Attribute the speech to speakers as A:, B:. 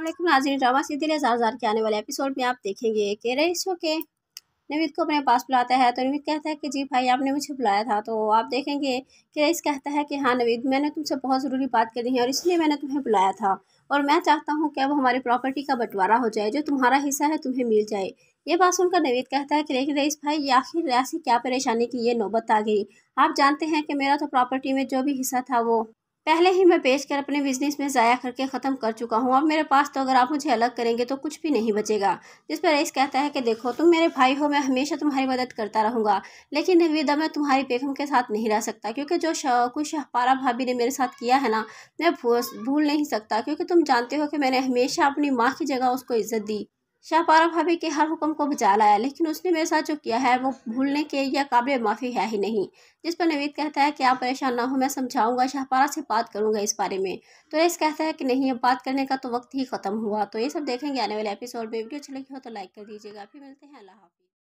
A: असलम नाजरीन ड्रामा सीधे हज़ार के आने वाले एपिसोड में आप देखेंगे कि रईसों के। नवीद को अपने पास बुलाता है तो नवीद कहता है कि जी भाई, आपने मुझे बुलाया था तो आप देखेंगे कि रईस कहता है कि हाँ नवीद मैंने तुमसे बहुत ज़रूरी बात करनी है और इसलिए मैंने तुम्हें बुलाया था। और मैं चाहता हूँ कि अब हमारी प्रॉपर्टी का बंटवारा हो जाए, जो तुम्हारा हिस्सा है, तुम्हें मिल जाए। ये बात सुनकर नवीद कहता है कि लेकिन रईस भाई, ये आखिर ऐसी क्या परेशानी की ये नौबत आ गई। आप जानते हैं कि मेरा तो प्रॉपर्टी में जो भी हिस्सा था, वो पहले ही मैं बेच कर अपने बिज़नेस में ज़ाया करके ख़त्म कर चुका हूँ। अब मेरे पास तो अगर आप मुझे अलग करेंगे तो कुछ भी नहीं बचेगा। जिस पर रईस कहता है कि देखो, तुम मेरे भाई हो, मैं हमेशा तुम्हारी मदद करता रहूँगा। लेकिन विदा मैं तुम्हारी बेगम के साथ नहीं रह सकता, क्योंकि जो कुछ शहपारा भाभी ने मेरे साथ किया है ना, मैं भूल नहीं सकता, क्योंकि तुम जानते हो कि मैंने हमेशा अपनी माँ की जगह उसको इज़्ज़त दी। शाहपारा भाभी के हर हुक्म को बचा लाया लेकिन उसने मेरे साथ जो किया है वो भूलने के या काबिल माफ़ी है ही नहीं। जिस पर नवीद कहता है कि आप परेशान ना हो, मैं समझाऊँगा शाहपारा से बात करूँगा इस बारे में। तो रेस कहता है कि नहीं, अब बात करने का तो वक्त ही ख़त्म हुआ। तो ये सब देखेंगे आने वाले एपिसोड में। वीडियो अच्छी लगी हो तो लाइक कर दीजिएगा। फिर मिलते हैं, अल्लाह हाफि